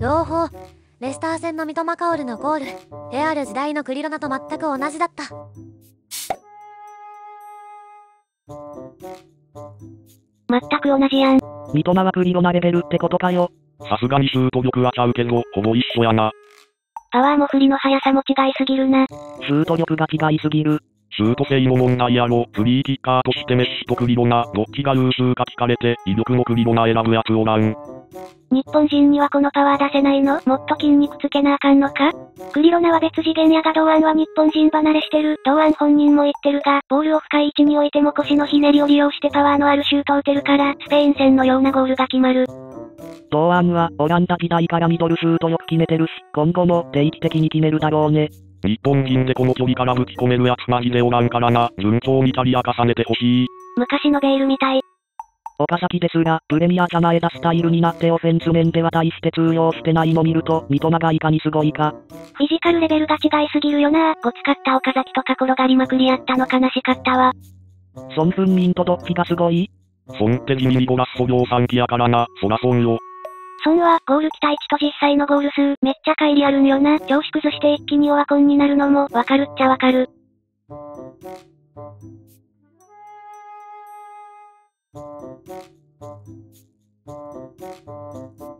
朗報レスター戦の三笘薫のゴールレアル時代のクリロナと全く同じだった全く同じやん。三笘はクリロナレベルってことかよ。さすがにシュート力はちゃうけど、ほぼ一緒やな。パワーも振りの速さも違いすぎるな。シュート力が違いすぎる。シュート性も問題やろ。フリーキッカーとしてメッシとクリロナ、どっちが優秀か聞かれて、威力のクリロナ選ぶやつおらん。日本人にはこのパワー出せないの？もっと筋肉つけなあかんのか？クリロナは別次元やが堂安は日本人離れしてる。堂安本人も言ってるが、ボールを深い位置に置いても腰のひねりを利用してパワーのあるシュートを打てるから、スペイン戦のようなゴールが決まる。堂安はオランダ時代からミドルシュートよく決めてるし、今後も定期的に決めるだろうね。日本人でこの距離からぶち込めるやつマジでおらんからな。順調にキャリア重ねてほしい。昔のベイルみたい。岡崎ですが、プレミアじゃ前田スタイルになってオフェンス面では大して通用してないの見ると、三笘がいかにすごいか。フィジカルレベルが違いすぎるよな。ごつかった岡崎とか転がりまくりやったの悲しかったわ。ソン・フンミンとどっちがすごい？ソンって地味にゴラッソ量産機やからな、そらソンよ。ソンは、ゴール期待値と実際のゴール数、めっちゃ乖離あるんよな。調子崩して一気にオワコンになるのも、わかるっちゃわかる。Thank you.